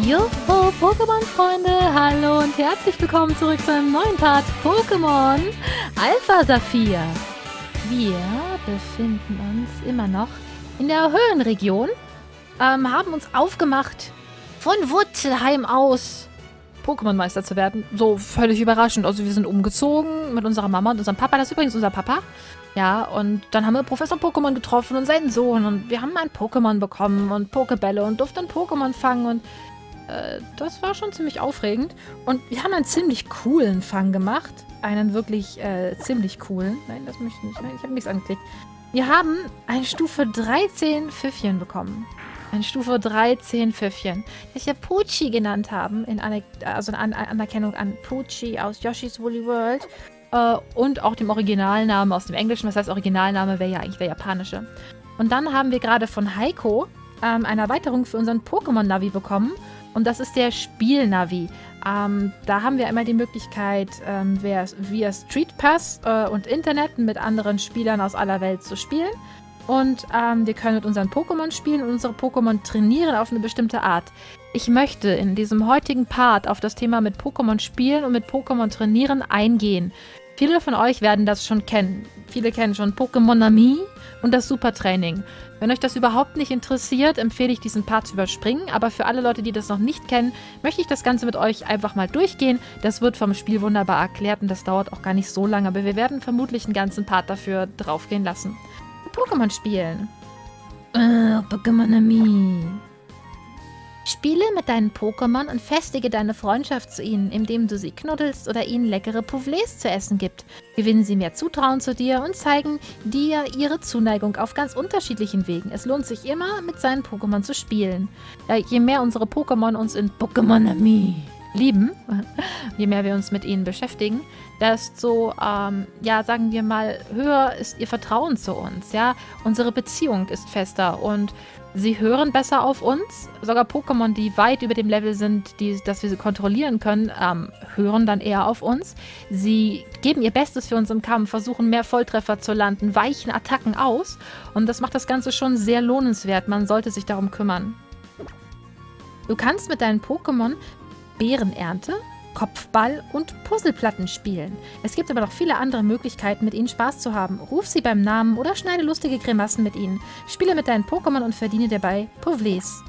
Juhu, Pokémon-Freunde! Hallo und herzlich willkommen zurück zu einem neuen Part Pokémon Alpha Saphir. Wir befinden uns immer noch in der Höhenregion, ähm, haben uns aufgemacht, von Wutzelheim aus Pokémon-Meister zu werden. So völlig überraschend. Also wir sind umgezogen mit unserer Mama und unserem Papa. Das ist übrigens unser Papa. Ja, und dann haben wir Professor Pokémon getroffen und seinen Sohn. Und wir haben ein Pokémon bekommen und Pokebälle und durften Pokémon fangen. Und äh, das war schon ziemlich aufregend. Und wir haben einen ziemlich coolen Fang gemacht. Einen wirklich äh, ziemlich coolen. Nein, das möchte ich nicht. Nein, ich habe nichts angeklickt. Wir haben ein Stufe 13 Pfiffchen bekommen. Ein Stufe 13 Pfiffchen, das wir Pucci genannt haben, in Aner also in An Anerkennung an Pucci aus Yoshi's Woolly World äh, und auch dem Originalnamen aus dem Englischen. Das heißt, Originalname wäre ja eigentlich der japanische. Und dann haben wir gerade von Heiko ähm, eine Erweiterung für unseren Pokémon-Navi bekommen. Und das ist der Spiel-Navi. Ähm, da haben wir einmal die Möglichkeit, ähm, via, via Street Pass äh, und Internet mit anderen Spielern aus aller Welt zu spielen. Und ähm, wir können mit unseren Pokémon spielen und unsere Pokémon trainieren auf eine bestimmte Art. Ich möchte in diesem heutigen Part auf das Thema mit Pokémon spielen und mit Pokémon trainieren eingehen. Viele von euch werden das schon kennen. Viele kennen schon Pokémon Ami und das Supertraining. Wenn euch das überhaupt nicht interessiert, empfehle ich diesen Part zu überspringen. Aber für alle Leute, die das noch nicht kennen, möchte ich das Ganze mit euch einfach mal durchgehen. Das wird vom Spiel wunderbar erklärt und das dauert auch gar nicht so lange. Aber wir werden vermutlich einen ganzen Part dafür draufgehen lassen. Pokémon spielen. Äh, Pokémon Ami. Spiele mit deinen Pokémon und festige deine Freundschaft zu ihnen, indem du sie knuddelst oder ihnen leckere Pouvlés zu essen gibst. Gewinnen sie mehr Zutrauen zu dir und zeigen dir ihre Zuneigung auf ganz unterschiedlichen Wegen. Es lohnt sich immer, mit seinen Pokémon zu spielen. Ja, je mehr unsere Pokémon uns in Pokémon Ami lieben, je mehr wir uns mit ihnen beschäftigen, desto, ähm, ja, sagen wir mal, höher ist ihr Vertrauen zu uns, ja. Unsere Beziehung ist fester und sie hören besser auf uns. Sogar Pokémon, die weit über dem Level sind, die, dass wir sie kontrollieren können, ähm, hören dann eher auf uns. Sie geben ihr Bestes für uns im Kampf, versuchen mehr Volltreffer zu landen, weichen Attacken aus und das macht das Ganze schon sehr lohnenswert. Man sollte sich darum kümmern. Du kannst mit deinen Pokémon Beerenernte, Kopfball und Puzzleplatten spielen. Es gibt aber noch viele andere Möglichkeiten, mit ihnen Spaß zu haben. Ruf sie beim Namen oder schneide lustige Grimassen mit ihnen. Spiele mit deinen Pokémon und verdiene dabei Pouvlés.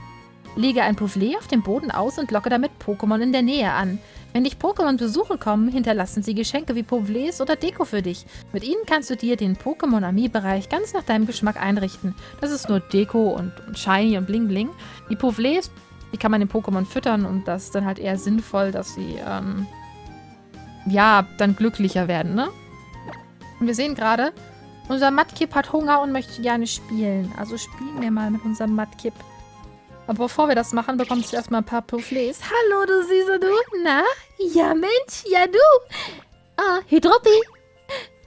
Lege ein Pouvelet auf dem Boden aus und locke damit Pokémon in der Nähe an. Wenn dich Pokémon besuchen kommen, hinterlassen sie Geschenke wie Pouvlés oder Deko für dich. Mit ihnen kannst du dir den Pokémon Ami-Bereich ganz nach deinem Geschmack einrichten. Das ist nur Deko und, und Shiny und Bling Bling. Die Pouvlés die kann man den Pokémon füttern und das ist dann halt eher sinnvoll, dass sie, ähm, ja, dann glücklicher werden, ne? Und wir sehen gerade, unser Mudkip hat Hunger und möchte gerne spielen. Also spielen wir mal mit unserem Mudkip. Aber bevor wir das machen, bekommst du erstmal ein paar Puffles. Hallo, du Süße, du. Na? Ja, Mensch. Ja, du. Ah, Hydropi.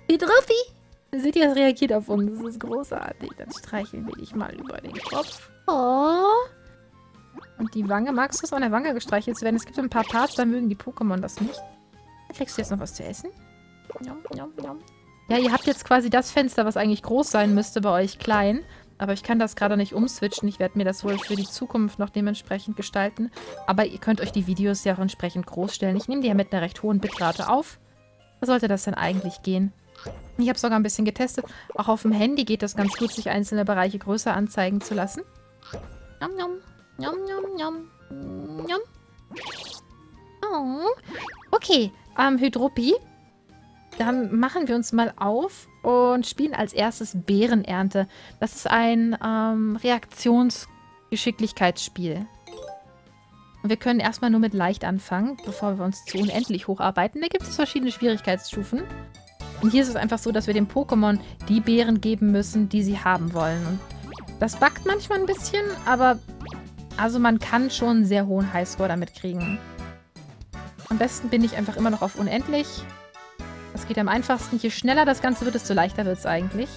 Hydropi. Seht ihr, es reagiert auf uns. Das ist großartig. Dann streicheln wir dich mal über den Kopf. Oh. Und die Wange, magst du es an der Wange gestreichelt zu werden? Es gibt ein paar Parts, da mögen die Pokémon das nicht. Kriegst du jetzt noch was zu essen? Njom, njom, njom. Ja, ihr habt jetzt quasi das Fenster, was eigentlich groß sein müsste, bei euch klein. Aber ich kann das gerade nicht umswitchen. Ich werde mir das wohl für die Zukunft noch dementsprechend gestalten. Aber ihr könnt euch die Videos ja auch entsprechend groß stellen. Ich nehme die ja mit einer recht hohen Bitrate auf. Was sollte das denn eigentlich gehen? Ich habe sogar ein bisschen getestet. Auch auf dem Handy geht das ganz gut, sich einzelne Bereiche größer anzeigen zu lassen. Nom, nom. Njom, njom, njom. Njom. Oh. Okay, ähm, Hydropi. Dann machen wir uns mal auf und spielen als erstes Bärenernte. Das ist ein ähm, Reaktionsgeschicklichkeitsspiel. Wir können erstmal nur mit leicht anfangen, bevor wir uns zu unendlich hocharbeiten. Da gibt es verschiedene Schwierigkeitsstufen. Und hier ist es einfach so, dass wir dem Pokémon die Beeren geben müssen, die sie haben wollen. Und das backt manchmal ein bisschen, aber also man kann schon einen sehr hohen Highscore damit kriegen. Am besten bin ich einfach immer noch auf unendlich. Das geht am einfachsten. Je schneller das Ganze wird, desto leichter wird es eigentlich.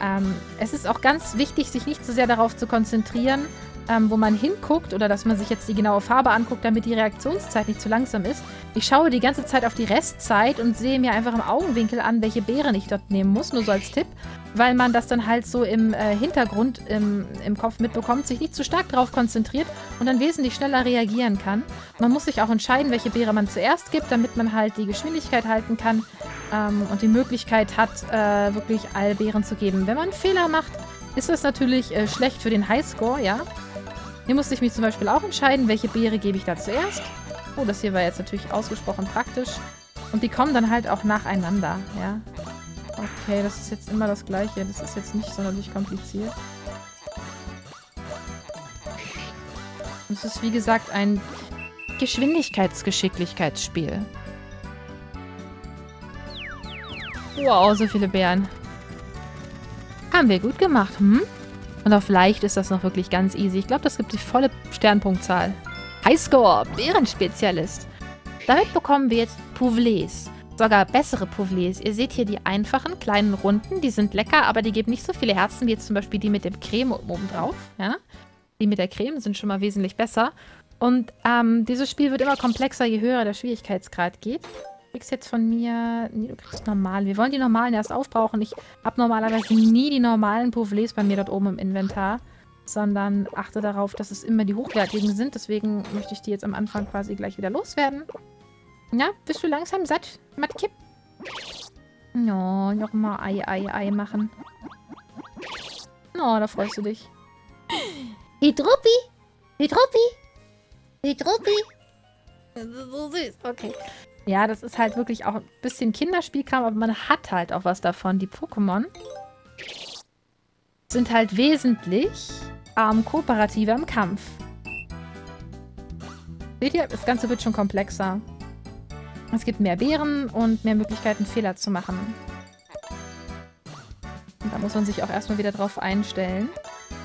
Ähm, es ist auch ganz wichtig, sich nicht so sehr darauf zu konzentrieren, ähm, wo man hinguckt oder dass man sich jetzt die genaue Farbe anguckt, damit die Reaktionszeit nicht zu langsam ist. Ich schaue die ganze Zeit auf die Restzeit und sehe mir einfach im Augenwinkel an, welche Beeren ich dort nehmen muss, nur so als Tipp, weil man das dann halt so im äh, Hintergrund im, im Kopf mitbekommt, sich nicht zu stark darauf konzentriert und dann wesentlich schneller reagieren kann. Man muss sich auch entscheiden, welche Beere man zuerst gibt, damit man halt die Geschwindigkeit halten kann ähm, und die Möglichkeit hat, äh, wirklich all Beeren zu geben. Wenn man einen Fehler macht, ist das natürlich äh, schlecht für den Highscore, ja. Hier musste ich mich zum Beispiel auch entscheiden, welche Beere gebe ich da zuerst. Oh, das hier war jetzt natürlich ausgesprochen praktisch. Und die kommen dann halt auch nacheinander, ja. Okay, das ist jetzt immer das Gleiche. Das ist jetzt nicht sonderlich kompliziert. Und es ist, wie gesagt, ein Geschwindigkeitsgeschicklichkeitsspiel. Wow, so viele Bären. Haben wir gut gemacht, hm? Und auf leicht ist das noch wirklich ganz easy. Ich glaube, das gibt die volle Sternpunktzahl. Highscore, Bärenspezialist. Damit bekommen wir jetzt Pouvelets. Sogar bessere Pouvelets. Ihr seht hier die einfachen, kleinen Runden. Die sind lecker, aber die geben nicht so viele Herzen, wie jetzt zum Beispiel die mit dem Creme oben drauf. Ja? Die mit der Creme sind schon mal wesentlich besser. Und ähm, dieses Spiel wird immer komplexer, je höher der Schwierigkeitsgrad geht kriegst jetzt von mir... Nee, du kriegst normal. Wir wollen die normalen erst aufbrauchen. Ich habe normalerweise nie die normalen Pouvelets bei mir dort oben im Inventar. Sondern achte darauf, dass es immer die hochwertigen sind. Deswegen möchte ich die jetzt am Anfang quasi gleich wieder loswerden. Ja, bist du langsam satt, Matkip? No, nochmal Ei, Ei, Ei machen. Oh, da freust du dich. Hydropi! Hydropi! Hydropi! So süß, okay. Ja, das ist halt wirklich auch ein bisschen Kinderspielkram, aber man hat halt auch was davon. Die Pokémon sind halt wesentlich ähm, kooperativer im Kampf. Seht ihr, das Ganze wird schon komplexer. Es gibt mehr Beeren und mehr Möglichkeiten, Fehler zu machen. Und da muss man sich auch erstmal wieder drauf einstellen.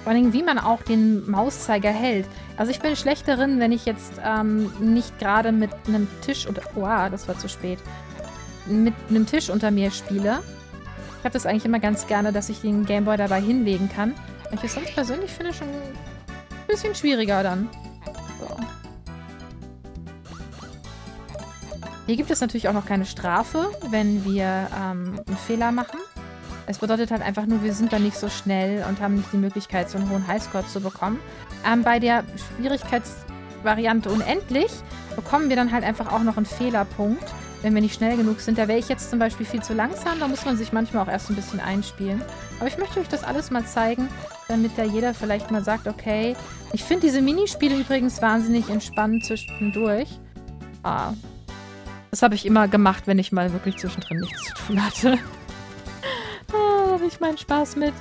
Vor allem, wie man auch den Mauszeiger hält. Also ich bin schlecht darin, wenn ich jetzt ähm, nicht gerade mit einem Tisch oder... Wow, das war zu spät. Mit einem Tisch unter mir spiele. Ich habe das eigentlich immer ganz gerne, dass ich den Gameboy dabei hinlegen kann. Weil ich es sonst persönlich finde schon ein bisschen schwieriger dann. So. Hier gibt es natürlich auch noch keine Strafe, wenn wir ähm, einen Fehler machen. Es bedeutet halt einfach nur, wir sind da nicht so schnell und haben nicht die Möglichkeit, so einen hohen Highscore zu bekommen. Ähm, bei der Schwierigkeitsvariante unendlich bekommen wir dann halt einfach auch noch einen Fehlerpunkt, wenn wir nicht schnell genug sind. Da wäre ich jetzt zum Beispiel viel zu langsam, da muss man sich manchmal auch erst ein bisschen einspielen. Aber ich möchte euch das alles mal zeigen, damit da jeder vielleicht mal sagt, okay, ich finde diese Minispiele übrigens wahnsinnig entspannend zwischendurch. Ah, das habe ich immer gemacht, wenn ich mal wirklich zwischendrin nichts zu tun hatte habe ich meinen Spaß mit.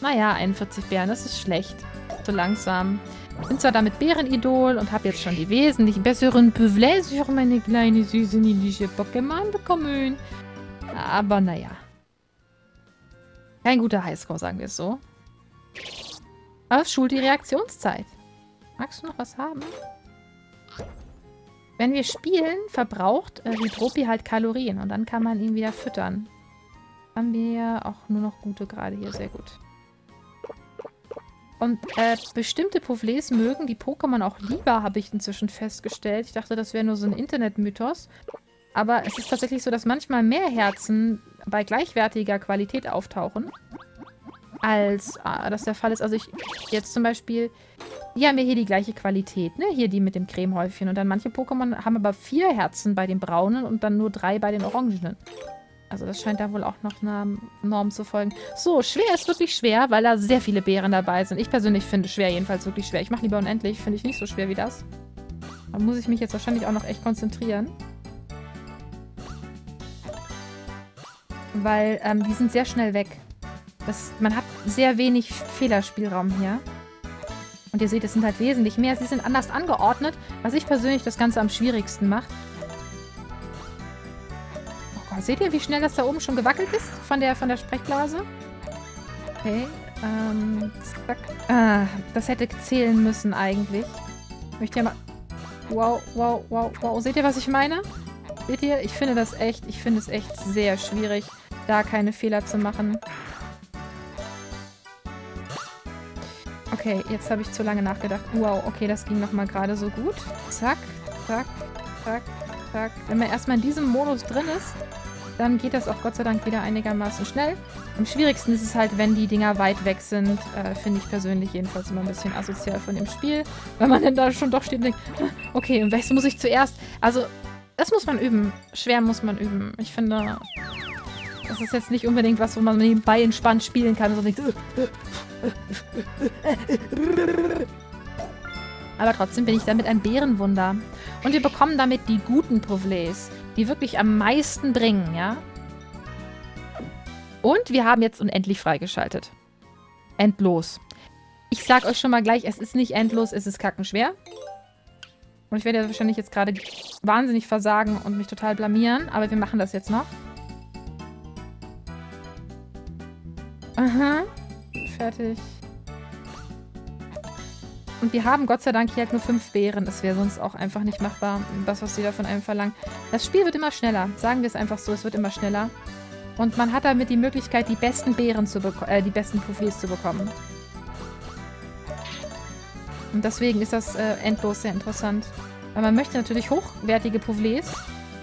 Naja, 41 Bären, das ist schlecht. Zu langsam. Bin zwar damit Bärenidol und habe jetzt schon die wesentlich besseren für meine kleine, süße, niedliche Pokémon bekommen. Aber naja. Kein guter Highscore, sagen wir es so. Aber es schult die Reaktionszeit. Magst du noch was haben? Wenn wir spielen, verbraucht äh, Hydropi halt Kalorien und dann kann man ihn wieder füttern haben wir auch nur noch gute gerade hier. Sehr gut. Und äh, bestimmte Pouvelets mögen die Pokémon auch lieber, habe ich inzwischen festgestellt. Ich dachte, das wäre nur so ein Internetmythos. Aber es ist tatsächlich so, dass manchmal mehr Herzen bei gleichwertiger Qualität auftauchen, als äh, das der Fall ist. Also ich jetzt zum Beispiel, hier haben wir hier die gleiche Qualität, ne? Hier die mit dem Cremehäufchen. Und dann manche Pokémon haben aber vier Herzen bei den braunen und dann nur drei bei den orangenen. Also das scheint da wohl auch noch einer Norm zu folgen. So, schwer ist wirklich schwer, weil da sehr viele Beeren dabei sind. Ich persönlich finde schwer jedenfalls wirklich schwer. Ich mache lieber unendlich. Finde ich nicht so schwer wie das. Da muss ich mich jetzt wahrscheinlich auch noch echt konzentrieren. Weil ähm, die sind sehr schnell weg. Das, man hat sehr wenig Fehlerspielraum hier. Und ihr seht, es sind halt wesentlich mehr. Sie sind anders angeordnet, was ich persönlich das Ganze am schwierigsten macht. Oh, seht ihr, wie schnell das da oben schon gewackelt ist von der, von der Sprechblase? Okay, ähm, zack. Ah, das hätte zählen müssen eigentlich. Ich möchte ja mal... Wow, wow, wow, wow. Seht ihr, was ich meine? Seht ihr? Ich finde das echt, ich finde es echt sehr schwierig, da keine Fehler zu machen. Okay, jetzt habe ich zu lange nachgedacht. Wow, okay, das ging nochmal gerade so gut. Zack, zack, zack, zack. Wenn man erstmal in diesem Modus drin ist, dann geht das auch Gott sei Dank wieder einigermaßen schnell. Am schwierigsten ist es halt, wenn die Dinger weit weg sind. Äh, Finde ich persönlich jedenfalls immer ein bisschen asozial von dem Spiel. Weil man dann da schon doch steht und denkt, okay, und welches muss ich zuerst? Also, das muss man üben. Schwer muss man üben. Ich finde, das ist jetzt nicht unbedingt was, wo man nebenbei entspannt spielen kann. Und so Aber trotzdem bin ich damit ein Bärenwunder. Und wir bekommen damit die guten Pouvelets, die wirklich am meisten bringen, ja? Und wir haben jetzt unendlich freigeschaltet. Endlos. Ich sag euch schon mal gleich, es ist nicht endlos, es ist kackenschwer. Und ich werde ja wahrscheinlich jetzt gerade wahnsinnig versagen und mich total blamieren, aber wir machen das jetzt noch. Aha. Fertig. Und wir haben Gott sei Dank hier halt nur fünf Beeren. Das wäre sonst auch einfach nicht machbar, das, was sie da von einem verlangen. Das Spiel wird immer schneller. Sagen wir es einfach so, es wird immer schneller. Und man hat damit die Möglichkeit, die besten Beeren zu bekommen, äh, die besten Profils zu bekommen. Und deswegen ist das äh, endlos sehr interessant. Weil man möchte natürlich hochwertige Pouvelets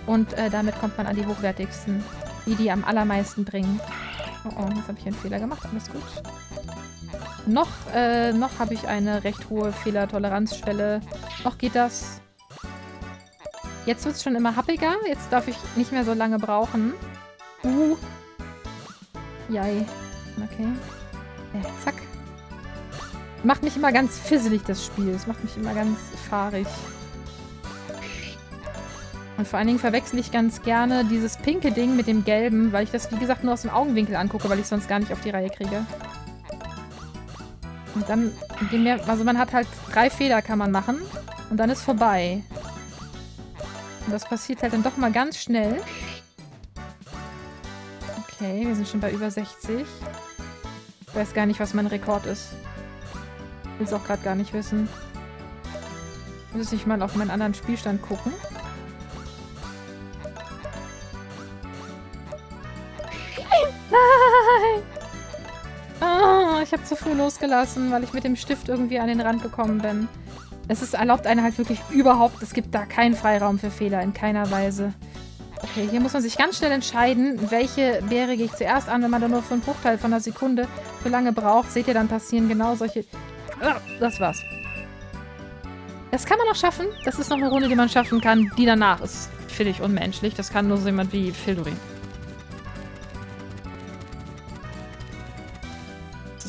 und äh, damit kommt man an die hochwertigsten, die die am allermeisten bringen. Oh, oh jetzt habe ich einen Fehler gemacht. Alles gut. Noch, äh, noch habe ich eine recht hohe Fehlertoleranzschwelle. Noch geht das. Jetzt wird es schon immer happiger. Jetzt darf ich nicht mehr so lange brauchen. Uh. Jai. Okay. Ja, zack. Macht mich immer ganz fisselig, das Spiel. Es macht mich immer ganz fahrig. Und vor allen Dingen verwechsel ich ganz gerne dieses pinke Ding mit dem gelben, weil ich das, wie gesagt, nur aus dem Augenwinkel angucke, weil ich sonst gar nicht auf die Reihe kriege. Und dann, mehr, also man hat halt drei Fehler kann man machen und dann ist vorbei. Und das passiert halt dann doch mal ganz schnell. Okay, wir sind schon bei über 60. Ich weiß gar nicht, was mein Rekord ist. Ich will es auch gerade gar nicht wissen. Muss ich mal auf meinen anderen Spielstand gucken. Nein! Ich habe zu früh losgelassen, weil ich mit dem Stift irgendwie an den Rand gekommen bin. Es ist, erlaubt einer halt wirklich überhaupt, es gibt da keinen Freiraum für Fehler, in keiner Weise. Okay, hier muss man sich ganz schnell entscheiden, welche Beere gehe ich zuerst an, wenn man da nur für einen Bruchteil von einer Sekunde so lange braucht. Seht ihr, dann passieren genau solche... Oh, das war's. Das kann man noch schaffen. Das ist noch eine Runde, die man schaffen kann. Die danach ist, finde ich, unmenschlich. Das kann nur so jemand wie Fildurin.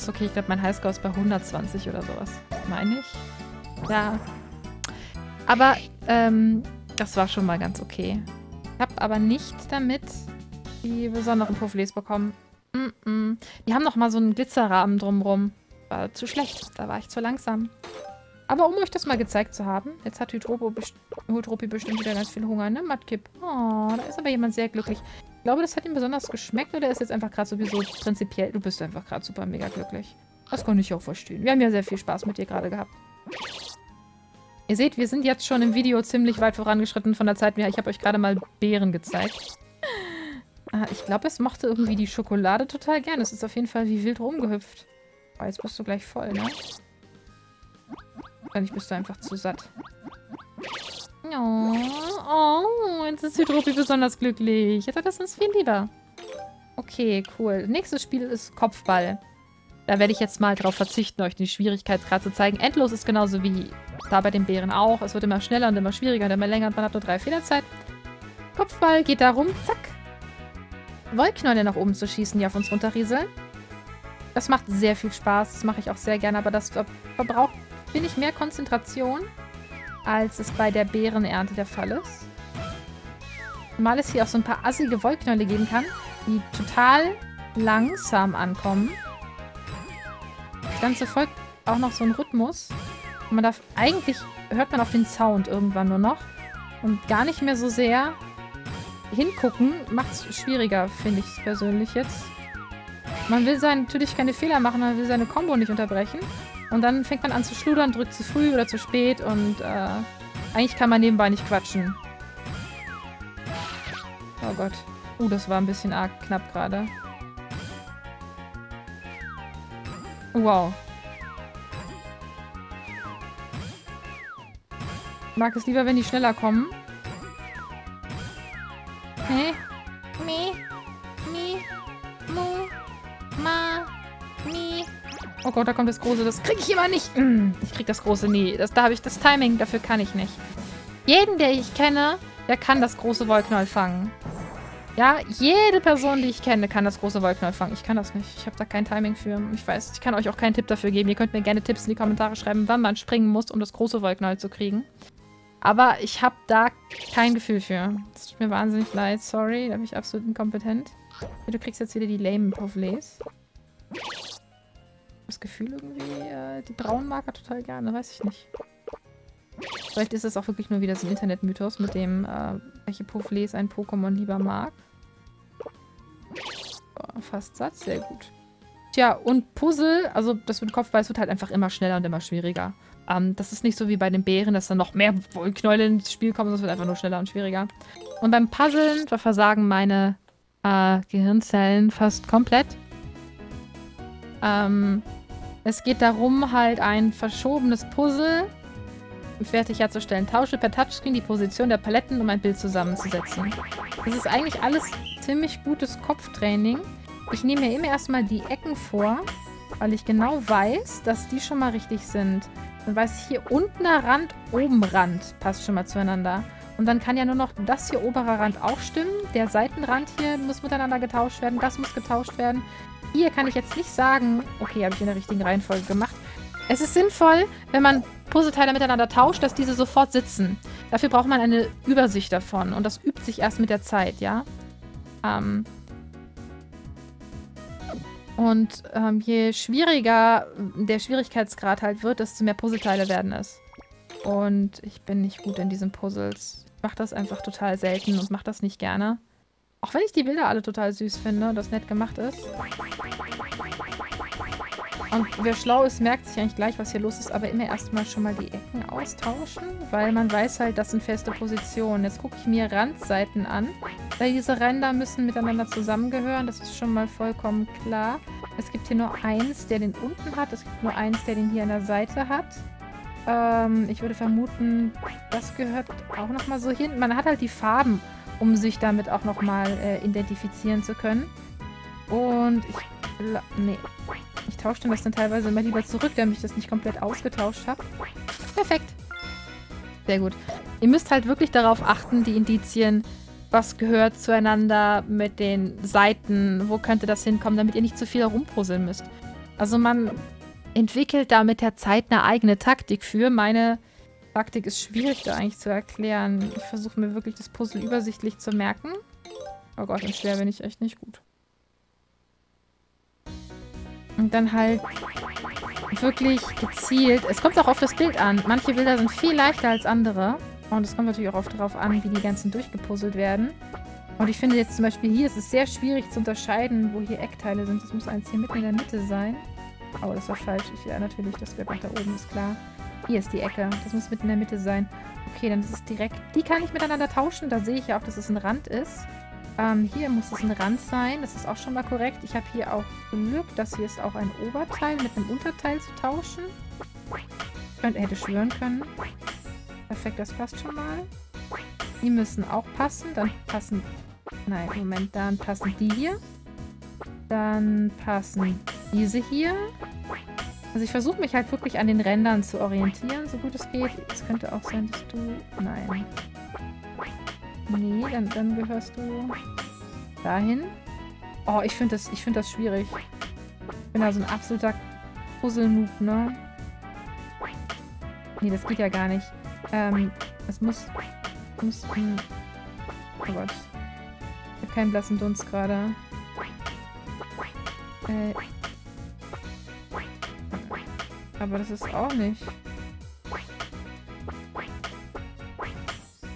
Ist okay. Ich glaube, mein Highscore ist bei 120 oder sowas. Meine ich. Ja. Aber, ähm, das war schon mal ganz okay. Ich habe aber nicht damit die besonderen Puffles bekommen. Mm -mm. Die haben noch mal so einen Glitzerrahmen drumrum. War zu schlecht. Da war ich zu langsam. Aber um euch das mal gezeigt zu haben, jetzt hat Hydropo best Hydropi bestimmt wieder ganz viel Hunger, ne, Matkip? Oh, da ist aber jemand sehr glücklich. Ich glaube, das hat ihm besonders geschmeckt oder ist jetzt einfach gerade sowieso prinzipiell... Du bist einfach gerade super mega glücklich. Das konnte ich auch verstehen. Wir haben ja sehr viel Spaß mit dir gerade gehabt. Ihr seht, wir sind jetzt schon im Video ziemlich weit vorangeschritten von der Zeit her. Ich habe euch gerade mal Beeren gezeigt. Ah, ich glaube, es mochte irgendwie die Schokolade total gern. Es ist auf jeden Fall wie wild rumgehüpft. Oh, jetzt bist du gleich voll, ne? Wahrscheinlich bist du einfach zu satt. Oh, oh, jetzt ist Hydropi besonders glücklich. Jetzt hat er uns viel lieber. Okay, cool. Nächstes Spiel ist Kopfball. Da werde ich jetzt mal drauf verzichten, euch den Schwierigkeitsgrad zu zeigen. Endlos ist genauso wie da bei den Bären auch. Es wird immer schneller und immer schwieriger und immer länger und man hat nur drei Fehlerzeit. Kopfball geht darum, zack, Wollknäule nach oben zu schießen, die auf uns runterrieseln. Das macht sehr viel Spaß. Das mache ich auch sehr gerne, aber das verbraucht, finde ich, mehr Konzentration als es bei der Beerenernte der Fall ist. Zumal es hier auch so ein paar assige Wollknäule geben kann, die total langsam ankommen. Das Ganze folgt auch noch so einen Rhythmus. Man darf, eigentlich hört man auf den Sound irgendwann nur noch. Und gar nicht mehr so sehr hingucken, macht es schwieriger, finde ich persönlich jetzt. Man will sein, natürlich keine Fehler machen, man will seine Combo nicht unterbrechen. Und dann fängt man an zu schludern, drückt zu früh oder zu spät und äh, eigentlich kann man nebenbei nicht quatschen. Oh Gott. Uh, das war ein bisschen arg knapp gerade. Wow. Mag es lieber, wenn die schneller kommen. Hä? Hey. Oh Gott, da kommt das Große. Das kriege ich immer nicht. Mm, Ich krieg das Große nie. Das, da habe ich das Timing, dafür kann ich nicht. Jeden, der ich kenne, der kann das große Wollknäuel fangen. Ja, jede Person, die ich kenne, kann das große Wollknäuel fangen. Ich kann das nicht. Ich habe da kein Timing für. Ich weiß, ich kann euch auch keinen Tipp dafür geben. Ihr könnt mir gerne Tipps in die Kommentare schreiben, wann man springen muss, um das große Wollknäuel zu kriegen. Aber ich habe da kein Gefühl für. Das tut mir wahnsinnig leid. Sorry, da bin ich absolut inkompetent. Du kriegst jetzt wieder die lame Povlees. Das Gefühl irgendwie, äh, die braunen Marker total gerne, weiß ich nicht. Vielleicht ist es auch wirklich nur wieder so ein Internetmythos mit dem, äh, welche Povlees ein Pokémon lieber mag. So, fast satt, sehr gut. Tja, und Puzzle, also das mit Kopfball, wird halt einfach immer schneller und immer schwieriger. Ähm, das ist nicht so wie bei den Bären, dass dann noch mehr Wollknäule ins Spiel kommen, sondern es wird einfach nur schneller und schwieriger. Und beim Puzzeln, da versagen meine äh, Gehirnzellen fast komplett. Ähm, es geht darum, halt ein verschobenes Puzzle fertig herzustellen. Tausche per Touchscreen die Position der Paletten, um ein Bild zusammenzusetzen. Das ist eigentlich alles ziemlich gutes Kopftraining. Ich nehme mir immer erstmal die Ecken vor, weil ich genau weiß, dass die schon mal richtig sind. Dann weiß ich hier untener Rand, oben Rand passt schon mal zueinander. Und dann kann ja nur noch das hier oberer Rand auch stimmen. Der Seitenrand hier muss miteinander getauscht werden. Das muss getauscht werden. Hier kann ich jetzt nicht sagen, okay, habe ich in der richtigen Reihenfolge gemacht. Es ist sinnvoll, wenn man Puzzleteile miteinander tauscht, dass diese sofort sitzen. Dafür braucht man eine Übersicht davon. Und das übt sich erst mit der Zeit, ja. Ähm und ähm, je schwieriger der Schwierigkeitsgrad halt wird, desto mehr Puzzleteile werden es. Und ich bin nicht gut in diesen Puzzles. Ich mache das einfach total selten und mache das nicht gerne. Auch wenn ich die Bilder alle total süß finde und das nett gemacht ist. Und wer schlau ist, merkt sich eigentlich gleich, was hier los ist, aber immer erstmal schon mal die Ecken austauschen, weil man weiß halt, das sind feste Positionen. Jetzt gucke ich mir Randseiten an, weil diese Ränder müssen miteinander zusammengehören, das ist schon mal vollkommen klar. Es gibt hier nur eins, der den unten hat, es gibt nur eins, der den hier an der Seite hat. Ähm, ich würde vermuten, das gehört auch nochmal so hin. Man hat halt die Farben, um sich damit auch nochmal äh, identifizieren zu können. Und ich... Nee. Ich tausche das dann teilweise immer lieber zurück, damit ich das nicht komplett ausgetauscht habe. Perfekt. Sehr gut. Ihr müsst halt wirklich darauf achten, die Indizien, was gehört zueinander mit den Seiten, wo könnte das hinkommen, damit ihr nicht zu viel herumpuzzeln müsst. Also man entwickelt da mit der Zeit eine eigene Taktik für. Meine Taktik ist schwierig da eigentlich zu erklären. Ich versuche mir wirklich das Puzzle übersichtlich zu merken. Oh Gott, und schwer bin ich echt nicht gut. Und dann halt wirklich gezielt. Es kommt auch auf das Bild an. Manche Bilder sind viel leichter als andere. Und es kommt natürlich auch oft darauf an, wie die ganzen durchgepuzzelt werden. Und ich finde jetzt zum Beispiel hier ist es sehr schwierig zu unterscheiden, wo hier Eckteile sind. Das muss eins hier mitten in der Mitte sein. Oh, das war falsch. Ich, ja, natürlich, das gehört weiter oben, ist klar. Hier ist die Ecke. Das muss mitten in der Mitte sein. Okay, dann ist es direkt... Die kann ich miteinander tauschen. Da sehe ich ja auch, dass es ein Rand ist. Ähm, hier muss es ein Rand sein. Das ist auch schon mal korrekt. Ich habe hier auch Glück. Das hier ist auch ein Oberteil mit einem Unterteil zu tauschen. Ich hätte schwören können. Perfekt, das passt schon mal. Die müssen auch passen. Dann passen... Nein, Moment. Dann passen die hier. Dann passen diese hier. Also ich versuche mich halt wirklich an den Rändern zu orientieren, so gut es geht. Es könnte auch sein, dass du... Nein. Nee, dann, dann gehörst du dahin. Oh, ich finde das, find das schwierig. Ich bin da so ein absoluter Puzzle-Noob, ne? Nee, das geht ja gar nicht. Ähm, es muss... muss oh Gott. Ich habe keinen blassen Dunst gerade. Äh... Aber das ist auch nicht.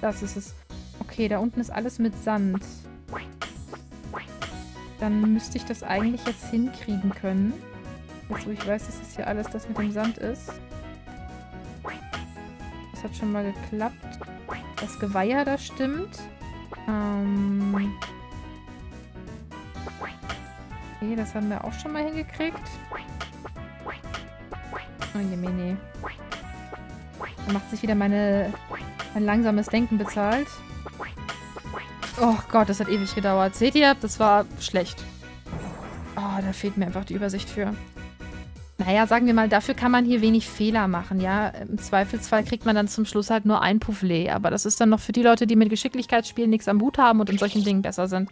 Das ist es. Okay, da unten ist alles mit Sand. Dann müsste ich das eigentlich jetzt hinkriegen können. Jetzt, wo ich weiß, dass es hier alles das mit dem Sand ist. Das hat schon mal geklappt. Das Geweiher, das stimmt. Ähm... Okay, das haben wir auch schon mal hingekriegt. Oh je, nee. Da macht sich wieder meine mein langsames Denken bezahlt. Oh Gott, das hat ewig gedauert. Seht ihr? Das war schlecht. Oh, da fehlt mir einfach die Übersicht für. Naja, sagen wir mal, dafür kann man hier wenig Fehler machen, ja. Im Zweifelsfall kriegt man dann zum Schluss halt nur ein Poufflet. Aber das ist dann noch für die Leute, die mit Geschicklichkeitsspielen nichts am Hut haben und in solchen Dingen besser sind.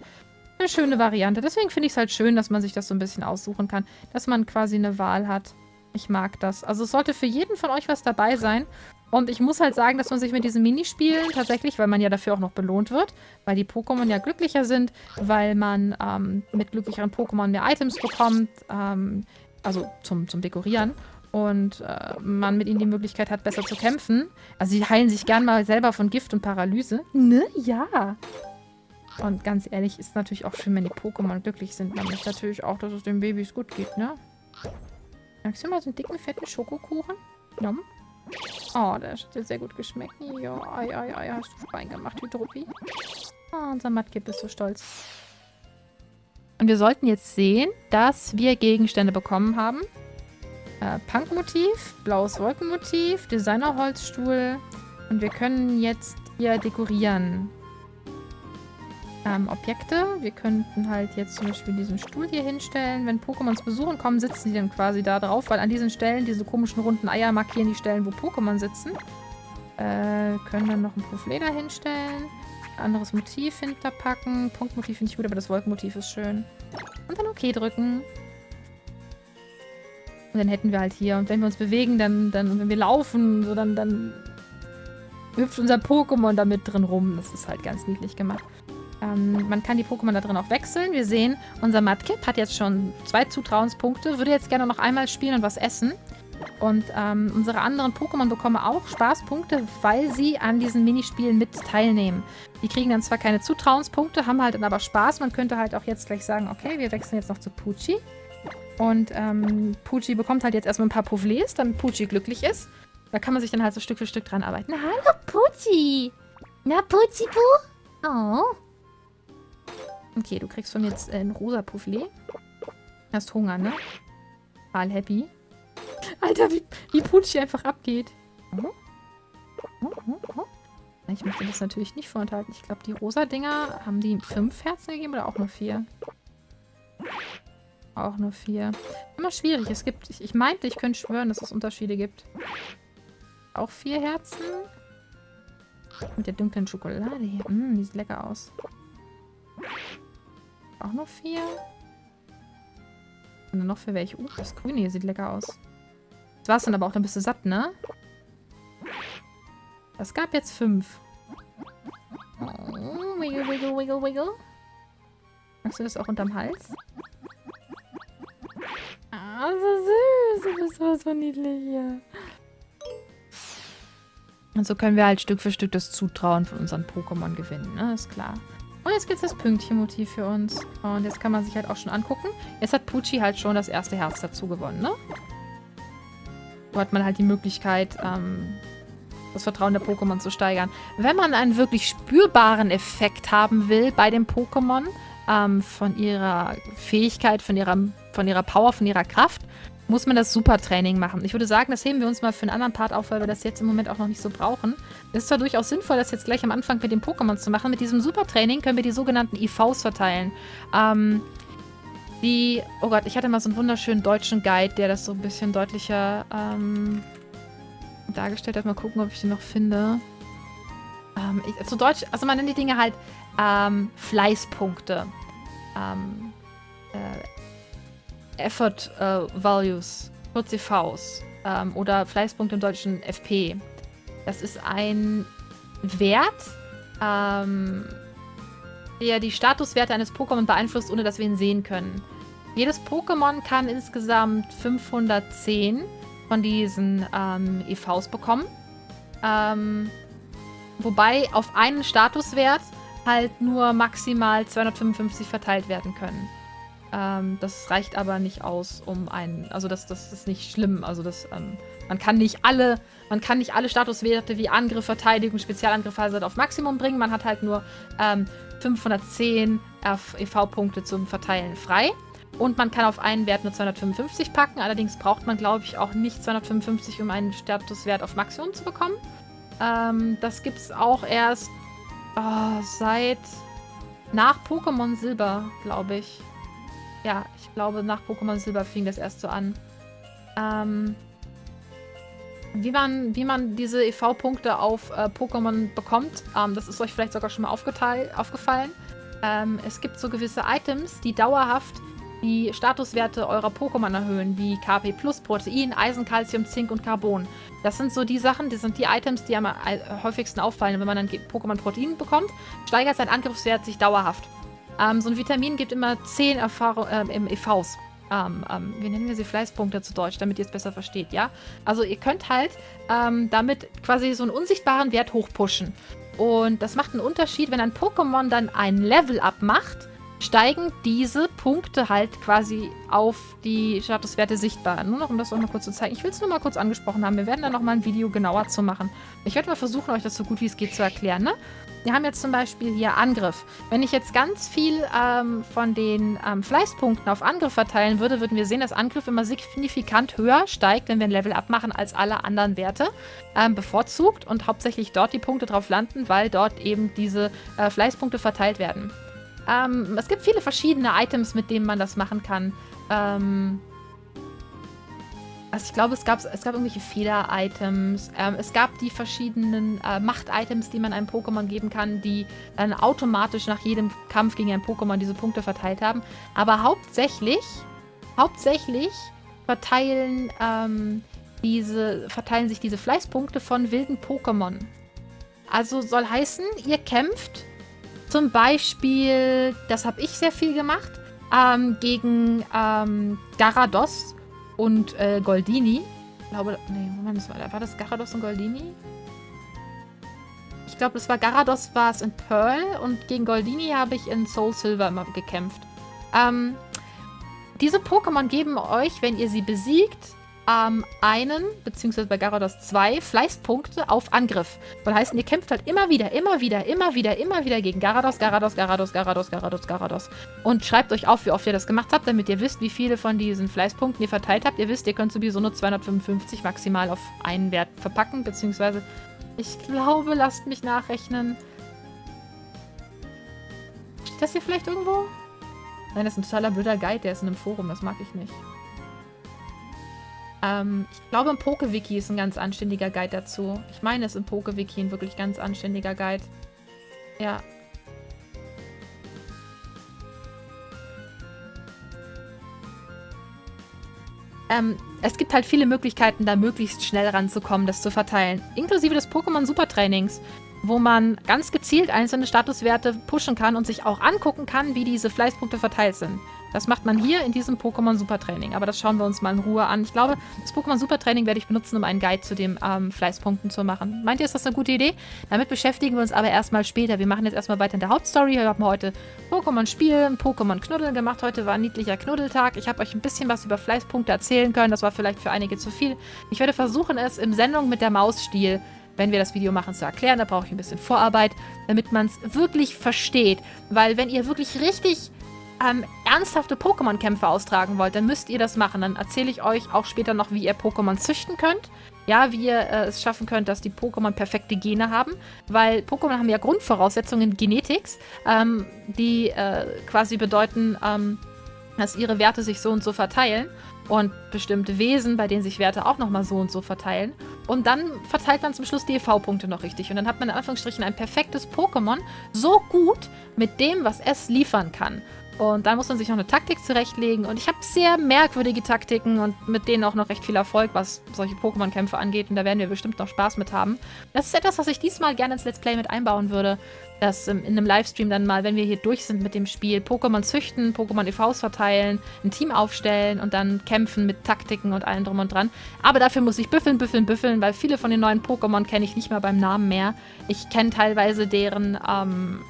Eine schöne Variante. Deswegen finde ich es halt schön, dass man sich das so ein bisschen aussuchen kann. Dass man quasi eine Wahl hat. Ich mag das. Also es sollte für jeden von euch was dabei sein. Und ich muss halt sagen, dass man sich mit diesen Minispielen tatsächlich, weil man ja dafür auch noch belohnt wird, weil die Pokémon ja glücklicher sind, weil man ähm, mit glücklicheren Pokémon mehr Items bekommt, ähm, also zum, zum Dekorieren, und äh, man mit ihnen die Möglichkeit hat, besser zu kämpfen. Also sie heilen sich gern mal selber von Gift und Paralyse. Ne? Ja. Und ganz ehrlich, ist natürlich auch schön, wenn die Pokémon glücklich sind. Man möchte natürlich auch, dass es den Babys gut geht, ne? Magst du mal so einen dicken, fetten Schokokuchen? Nom? Oh, der hat dir sehr gut geschmeckt. Ja, ei, ei, ei, hast du fein gemacht, Hydropi. Oh, unser Matgib ist so stolz. Und wir sollten jetzt sehen, dass wir Gegenstände bekommen haben. Äh, Punkmotiv, blaues Wolkenmotiv, Designerholzstuhl. Und wir können jetzt hier dekorieren ähm, Objekte. Wir könnten halt jetzt zum Beispiel diesen Stuhl hier hinstellen. Wenn Pokémons besuchen kommen, sitzen die dann quasi da drauf, weil an diesen Stellen, diese komischen runden Eier markieren die Stellen, wo Pokémon sitzen. Äh, können dann noch ein Profleder hinstellen. Anderes Motiv hinterpacken. Punktmotiv finde ich gut, aber das Wolkenmotiv ist schön. Und dann OK drücken. Und dann hätten wir halt hier. Und wenn wir uns bewegen, dann, dann wenn wir laufen, so dann, dann hüpft unser Pokémon da mit drin rum. Das ist halt ganz niedlich gemacht. Ähm, man kann die Pokémon da drin auch wechseln. Wir sehen, unser Mudkip hat jetzt schon zwei Zutrauenspunkte, würde jetzt gerne noch einmal spielen und was essen. Und ähm, unsere anderen Pokémon bekommen auch Spaßpunkte, weil sie an diesen Minispielen mit teilnehmen. Die kriegen dann zwar keine Zutrauenspunkte, haben halt dann aber Spaß. Man könnte halt auch jetzt gleich sagen, okay, wir wechseln jetzt noch zu Pucci. Und ähm, Pucci bekommt halt jetzt erstmal ein paar Poufflets, damit Pucci glücklich ist. Da kann man sich dann halt so Stück für Stück dran arbeiten. Na, hallo Pucci. Na, Pucci, Pu? Oh. Okay, du kriegst von mir jetzt äh, ein rosa Poufflet. Hast Hunger, ne? Total happy. Alter, wie, wie Pucci einfach abgeht. Oh, oh, oh. Ich möchte das natürlich nicht vorenthalten. Ich glaube, die rosa Dinger, haben die fünf Herzen gegeben oder auch nur vier? Auch nur vier. Immer schwierig. Es gibt, ich, ich meinte, ich könnte schwören, dass es Unterschiede gibt. Auch vier Herzen. Mit der dunklen Schokolade hier. Mm, die sieht lecker aus. Auch noch vier. Und dann noch für welche? Uh, das Grüne hier sieht lecker aus. Das war's dann aber auch, dann bist du satt, ne? Es gab jetzt fünf. Oh, wiggle, wiggle, wiggle, wiggle. Hast du das auch unterm Hals? Ah, so süß. Du bist was von niedlich hier. Und so können wir halt Stück für Stück das Zutrauen von unseren Pokémon gewinnen, ne? Ist klar. Und jetzt gibt es das Pünktchen-Motiv für uns. Und jetzt kann man sich halt auch schon angucken. Jetzt hat Pucci halt schon das erste Herz dazu gewonnen, ne? So hat man halt die Möglichkeit, ähm, das Vertrauen der Pokémon zu steigern. Wenn man einen wirklich spürbaren Effekt haben will bei dem Pokémon, ähm, von ihrer Fähigkeit, von ihrer, von ihrer Power, von ihrer Kraft, muss man das Supertraining machen. Ich würde sagen, das heben wir uns mal für einen anderen Part auf, weil wir das jetzt im Moment auch noch nicht so brauchen. Es ist zwar durchaus sinnvoll, das jetzt gleich am Anfang mit den Pokémon zu machen. Mit diesem Supertraining können wir die sogenannten IVs verteilen. Ähm, die, oh Gott, ich hatte mal so einen wunderschönen deutschen Guide, der das so ein bisschen deutlicher ähm, dargestellt hat. Mal gucken, ob ich den noch finde. Ähm, ich, zu Deutsch, also man nennt die Dinge halt ähm, Fleißpunkte. Ähm, äh, Effort äh, Values, kurz EVs ähm, oder Fleißpunkt im deutschen FP. Das ist ein Wert, ähm, der die Statuswerte eines Pokémon beeinflusst, ohne dass wir ihn sehen können. Jedes Pokémon kann insgesamt 510 von diesen ähm, EVs bekommen. Ähm, wobei auf einen Statuswert halt nur maximal 255 verteilt werden können. Ähm, das reicht aber nicht aus, um einen. Also das, das ist nicht schlimm. Also das, ähm, man kann nicht alle, man kann nicht alle Statuswerte wie Angriff, Verteidigung, Spezialangriff halt auf Maximum bringen. Man hat halt nur ähm, 510 EV-Punkte zum Verteilen frei. Und man kann auf einen Wert nur 255 packen. Allerdings braucht man, glaube ich, auch nicht 255, um einen Statuswert auf Maximum zu bekommen. Ähm, das gibt es auch erst oh, seit nach Pokémon Silber, glaube ich. Ja, ich glaube, nach Pokémon Silber fing das erst so an. Ähm, wie man, wie man diese EV-Punkte auf äh, Pokémon bekommt, ähm, das ist euch vielleicht sogar schon mal aufgefallen. Ähm, es gibt so gewisse Items, die dauerhaft die Statuswerte eurer Pokémon erhöhen, wie KP Protein, Eisen, Calcium, Zink und Carbon. Das sind so die Sachen, die sind die Items, die am häufigsten auffallen. Wenn man dann Pokémon Protein bekommt, steigert sein Angriffswert sich dauerhaft. Ähm, so ein Vitamin gibt immer 10 Erfahrung, äh, im EVs. Ähm, ähm, wie nennen wir sie Fleißpunkte zu Deutsch, damit ihr es besser versteht, ja? Also ihr könnt halt ähm, damit quasi so einen unsichtbaren Wert hochpushen. Und das macht einen Unterschied, wenn ein Pokémon dann ein Level-Up macht, steigen diese Punkte halt quasi auf die Statuswerte sichtbar. Nur noch, um das auch mal kurz zu zeigen. Ich will es nur mal kurz angesprochen haben. Wir werden da noch mal ein Video genauer zu machen. Ich werde mal versuchen, euch das so gut wie es geht zu erklären, ne? Wir haben jetzt zum Beispiel hier Angriff. Wenn ich jetzt ganz viel ähm, von den ähm, Fleißpunkten auf Angriff verteilen würde, würden wir sehen, dass Angriff immer signifikant höher steigt, wenn wir ein Level abmachen, als alle anderen Werte ähm, bevorzugt und hauptsächlich dort die Punkte drauf landen, weil dort eben diese äh, Fleißpunkte verteilt werden. Ähm, es gibt viele verschiedene Items, mit denen man das machen kann. Ähm, also ich glaube, es gab, es gab irgendwelche Feder-Items. Ähm, es gab die verschiedenen äh, Macht-Items, die man einem Pokémon geben kann, die dann automatisch nach jedem Kampf gegen ein Pokémon diese Punkte verteilt haben. Aber hauptsächlich, hauptsächlich verteilen, ähm, diese, verteilen sich diese Fleißpunkte von wilden Pokémon. Also soll heißen, ihr kämpft zum Beispiel, das habe ich sehr viel gemacht, ähm, gegen ähm, Garados und äh, Goldini. Ich glaube, nee, Moment, das war, war das Garados und Goldini? Ich glaube, das war Garados war es in Pearl und gegen Goldini habe ich in Soul Silver immer gekämpft. Ähm, diese Pokémon geben euch, wenn ihr sie besiegt, ähm, einen, beziehungsweise bei Garados zwei, Fleißpunkte auf Angriff. Das heißt, ihr kämpft halt immer wieder, immer wieder, immer wieder, immer wieder gegen Garados, Garados, Garados, Garados, Garados, Garados. Und schreibt euch auf, wie oft ihr das gemacht habt, damit ihr wisst, wie viele von diesen Fleißpunkten ihr verteilt habt. Ihr wisst, ihr könnt sowieso nur 255 maximal auf einen Wert verpacken, beziehungsweise, ich glaube, lasst mich nachrechnen. Steht das hier vielleicht irgendwo? Nein, das ist ein totaler blöder Guide, der ist in einem Forum, das mag ich nicht. Ähm, ich glaube, im PokeWiki ist ein ganz anständiger Guide dazu. Ich meine, es ist im PokeWiki ein wirklich ganz anständiger Guide. Ja. Ähm, es gibt halt viele Möglichkeiten, da möglichst schnell ranzukommen, das zu verteilen. Inklusive des Pokémon Supertrainings, wo man ganz gezielt einzelne Statuswerte pushen kann und sich auch angucken kann, wie diese Fleißpunkte verteilt sind. Das macht man hier in diesem Pokémon Super Training. Aber das schauen wir uns mal in Ruhe an. Ich glaube, das Pokémon Super Training werde ich benutzen, um einen Guide zu den ähm, Fleißpunkten zu machen. Meint ihr, ist das eine gute Idee? Damit beschäftigen wir uns aber erstmal später. Wir machen jetzt erstmal weiter in der Hauptstory. Wir haben heute Pokémon spielen, Pokémon knuddeln gemacht. Heute war ein niedlicher Knuddeltag. Ich habe euch ein bisschen was über Fleißpunkte erzählen können. Das war vielleicht für einige zu viel. Ich werde versuchen, es im Sendung mit der Mausstil wenn wir das Video machen, zu erklären. Da brauche ich ein bisschen Vorarbeit, damit man es wirklich versteht. Weil wenn ihr wirklich richtig ähm, ernsthafte Pokémon-Kämpfe austragen wollt, dann müsst ihr das machen. Dann erzähle ich euch auch später noch, wie ihr Pokémon züchten könnt. Ja, wie ihr äh, es schaffen könnt, dass die Pokémon perfekte Gene haben. Weil Pokémon haben ja Grundvoraussetzungen in Genetics, ähm, die äh, quasi bedeuten, ähm, dass ihre Werte sich so und so verteilen. Und bestimmte Wesen, bei denen sich Werte auch nochmal so und so verteilen. Und dann verteilt man zum Schluss die EV-Punkte noch richtig. Und dann hat man in Anführungsstrichen ein perfektes Pokémon so gut mit dem, was es liefern kann. Und dann muss man sich noch eine Taktik zurechtlegen. Und ich habe sehr merkwürdige Taktiken und mit denen auch noch recht viel Erfolg, was solche Pokémon-Kämpfe angeht. Und da werden wir bestimmt noch Spaß mit haben. Das ist etwas, was ich diesmal gerne ins Let's Play mit einbauen würde. Dass ähm, in einem Livestream dann mal, wenn wir hier durch sind mit dem Spiel, Pokémon züchten, Pokémon EVs verteilen, ein Team aufstellen und dann kämpfen mit Taktiken und allem drum und dran. Aber dafür muss ich büffeln, büffeln, büffeln, weil viele von den neuen Pokémon kenne ich nicht mal beim Namen mehr. Ich kenne teilweise deren, ähm,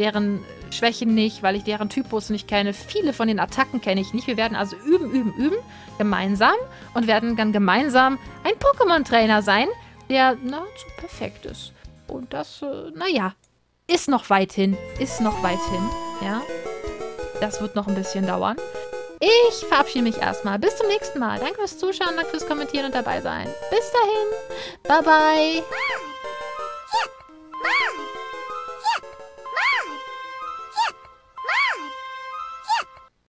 deren Schwächen nicht, weil ich deren Typus nicht kenne. Viele von den Attacken kenne ich nicht. Wir werden also üben, üben, üben, gemeinsam und werden dann gemeinsam ein Pokémon-Trainer sein, der nahezu perfekt ist. Und das, äh, naja, ist noch weit hin. Ist noch weit hin, ja. Das wird noch ein bisschen dauern. Ich verabschiede mich erstmal. Bis zum nächsten Mal. Danke fürs Zuschauen, danke fürs Kommentieren und dabei sein. Bis dahin. Bye, bye.